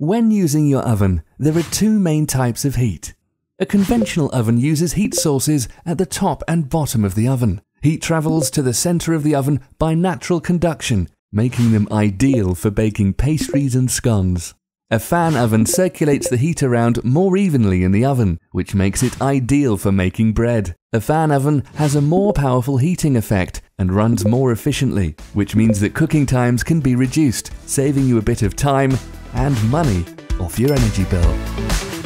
When using your oven, there are two main types of heat. A conventional oven uses heat sources at the top and bottom of the oven. Heat travels to the center of the oven by natural conduction, making them ideal for baking pastries and scones. A fan oven circulates the heat around more evenly in the oven, which makes it ideal for making bread. A fan oven has a more powerful heating effect and runs more efficiently, which means that cooking times can be reduced, saving you a bit of time and money off your energy bill.